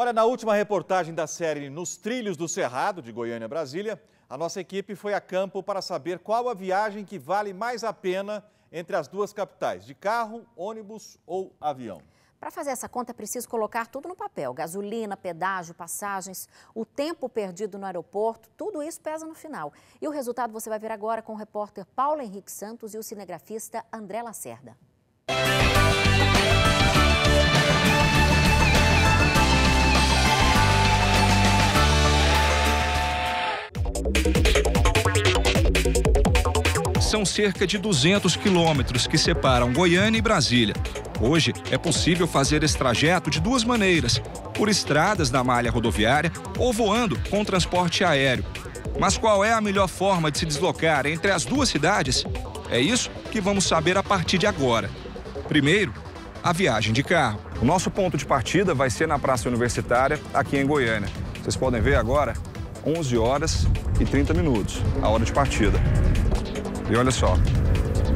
Olha, na última reportagem da série Nos Trilhos do Cerrado, de Goiânia, Brasília, a nossa equipe foi a campo para saber qual a viagem que vale mais a pena entre as duas capitais, de carro, ônibus ou avião. Para fazer essa conta é preciso colocar tudo no papel: gasolina, pedágio, passagens, o tempo perdido no aeroporto, tudo isso pesa no final. E o resultado você vai ver agora com o repórter Paulo Henrique Santos e o cinegrafista André Lacerda. Cerca de 200 quilômetros que separam Goiânia e Brasília. Hoje é possível fazer esse trajeto de duas maneiras: por estradas da malha rodoviária ou voando com transporte aéreo. Mas qual é a melhor forma de se deslocar entre as duas cidades? É isso que vamos saber a partir de agora. Primeiro, a viagem de carro. O nosso ponto de partida vai ser na Praça Universitária, aqui em Goiânia. Vocês podem ver agora, 11 horas e 30 minutos, a hora de partida. E olha só,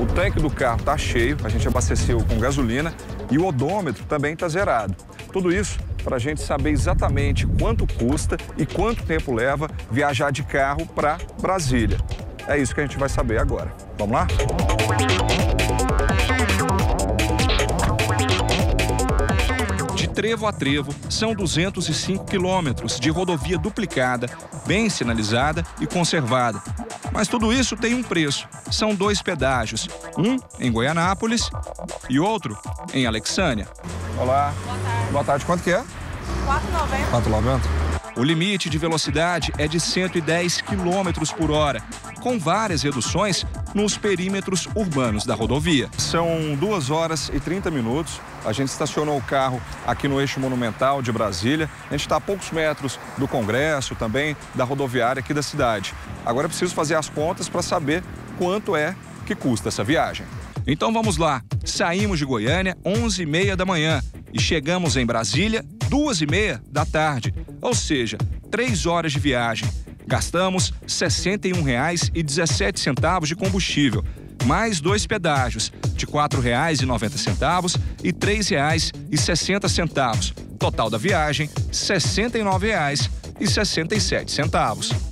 o tanque do carro está cheio, a gente abasteceu com gasolina e o odômetro também está zerado. Tudo isso para a gente saber exatamente quanto custa e quanto tempo leva viajar de carro para Brasília. É isso que a gente vai saber agora. Vamos lá? De trevo a trevo, são 205 quilômetros de rodovia duplicada, bem sinalizada e conservada. Mas tudo isso tem um preço. São dois pedágios, um em Goianápolis e outro em Alexânia. Olá. Boa tarde. Boa tarde. Quanto que é? 4,90. 4,90. O limite de velocidade é de 110 km por hora, com várias reduções nos perímetros urbanos da rodovia. São 2 horas e 30 minutos. A gente estacionou o carro aqui no eixo monumental de Brasília. A gente está a poucos metros do Congresso, também da rodoviária aqui da cidade. Agora é preciso fazer as contas para saber quanto é que custa essa viagem. Então vamos lá. Saímos de Goiânia 11h30 da manhã e chegamos em Brasília 2h30 da tarde, ou seja, 3 horas de viagem. Gastamos R$ 61,17 de combustível, mais dois pedágios de R$ 4,90 e R$ 3,60. Total da viagem, R$ 69,67.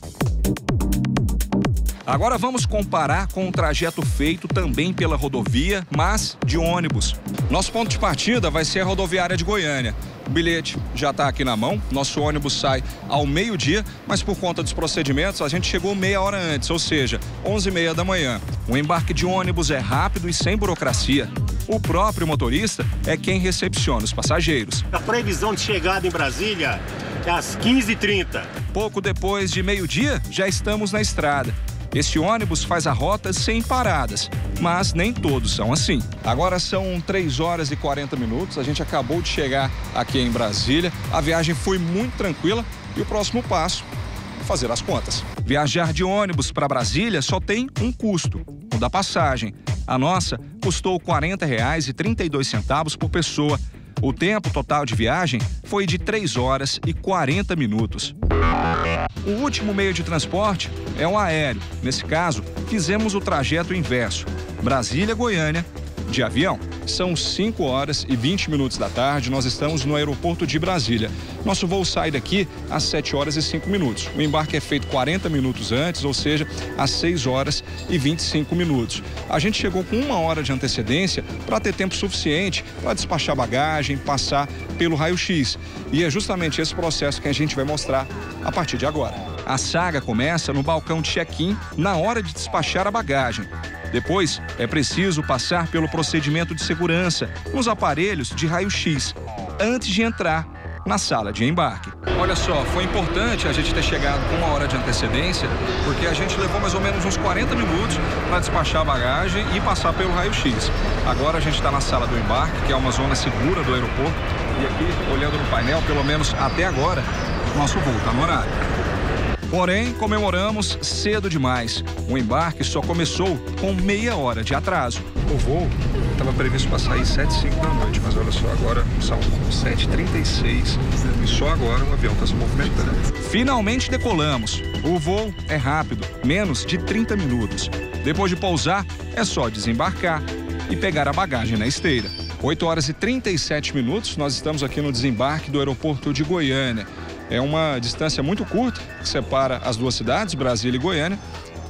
Agora vamos comparar com o trajeto feito também pela rodovia, mas de ônibus. Nosso ponto de partida vai ser a rodoviária de Goiânia. O bilhete já está aqui na mão. Nosso ônibus sai ao meio-dia, mas por conta dos procedimentos, a gente chegou meia hora antes, ou seja, 11h30 da manhã. O embarque de ônibus é rápido e sem burocracia. O próprio motorista é quem recepciona os passageiros. A previsão de chegada em Brasília é às 15h30. Pouco depois de meio-dia, já estamos na estrada. Este ônibus faz a rota sem paradas, mas nem todos são assim. Agora são 3 horas e 40 minutos, a gente acabou de chegar aqui em Brasília. A viagem foi muito tranquila e o próximo passo é fazer as contas. Viajar de ônibus para Brasília só tem um custo, o da passagem. A nossa custou R$ 40,32 por pessoa. O tempo total de viagem foi de 3 horas e 40 minutos. O último meio de transporte é o aéreo. Nesse caso, fizemos o trajeto inverso: Brasília-Goiânia, de avião. São 5 horas e 20 minutos da tarde, nós estamos no aeroporto de Brasília. Nosso voo sai daqui às 7 horas e 5 minutos. O embarque é feito 40 minutos antes, ou seja, às 6 horas e 25 minutos. A gente chegou com uma hora de antecedência para ter tempo suficiente para despachar bagagem, passar pelo raio-x. E é justamente esse processo que a gente vai mostrar a partir de agora. A saga começa no balcão de check-in na hora de despachar a bagagem. Depois, é preciso passar pelo procedimento de segurança nos aparelhos de raio-x antes de entrar na sala de embarque. Olha só, foi importante a gente ter chegado com uma hora de antecedência, porque a gente levou mais ou menos uns 40 minutos para despachar a bagagem e passar pelo raio-x. Agora a gente está na sala do embarque, que é uma zona segura do aeroporto, e aqui, olhando no painel, pelo menos até agora, nosso voo está no horário. Porém, comemoramos cedo demais. O embarque só começou com meia hora de atraso. O voo estava previsto para sair 7 h da noite, mas olha só, agora são 7h36 e só agora o avião está se movimentando. Finalmente decolamos. O voo é rápido, menos de 30 minutos. Depois de pousar, é só desembarcar e pegar a bagagem na esteira. 8 horas e 37 minutos, nós estamos aqui no desembarque do aeroporto de Goiânia. É uma distância muito curta que separa as duas cidades, Brasília e Goiânia,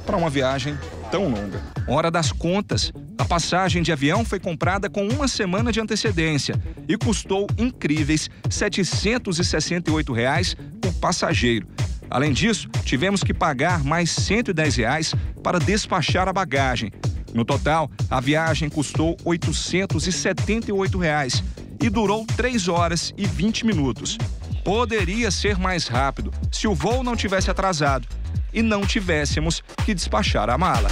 para uma viagem tão longa. Hora das contas. A passagem de avião foi comprada com uma semana de antecedência e custou incríveis 768 reais por passageiro. Além disso, tivemos que pagar mais 110 reais para despachar a bagagem. No total, a viagem custou 878 reais e durou 3 horas e 20 minutos. Poderia ser mais rápido se o voo não tivesse atrasado e não tivéssemos que despachar a mala.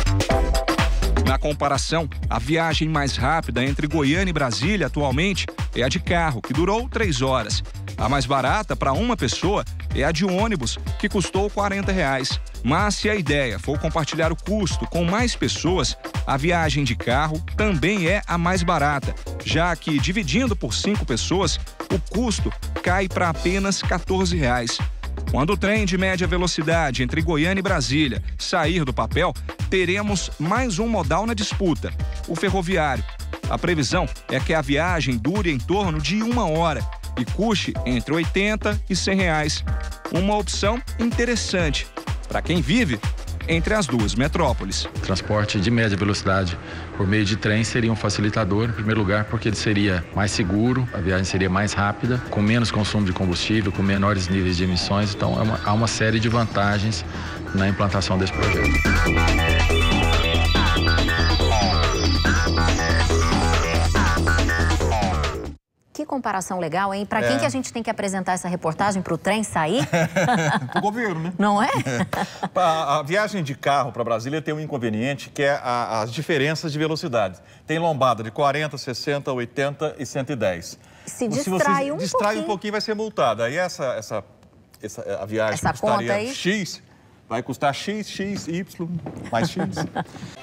Na comparação, a viagem mais rápida entre Goiânia e Brasília atualmente é a de carro, que durou três horas. A mais barata para uma pessoa é a de ônibus, que custou 40 reais. Mas se a ideia for compartilhar o custo com mais pessoas, a viagem de carro também é a mais barata, já que dividindo por cinco pessoas, o custo cai para apenas 14 reais. Quando o trem de média velocidade entre Goiânia e Brasília sair do papel, teremos mais um modal na disputa: o ferroviário. A previsão é que a viagem dure em torno de uma hora e custe entre 80 e 100 reais. Uma opção interessante para quem vive entre as duas metrópoles. Transporte de média velocidade por meio de trem seria um facilitador, em primeiro lugar, porque ele seria mais seguro, a viagem seria mais rápida, com menos consumo de combustível, com menores níveis de emissões. Então, é há uma série de vantagens na implantação desse projeto. Comparação legal, hein? Para quem é. que a gente tem que apresentar essa reportagem para o trem sair? o governo, né? Não é? a, a, viagem de carro para Brasília tem um inconveniente que é a, as diferenças de velocidade. Tem lombada de 40, 60, 80 e 110. Se distrai Se um distrai pouquinho. um pouquinho, vai ser multada. Aí essa, essa, essa a viagem essa custaria? X, vai custar X, X, Y, mais X.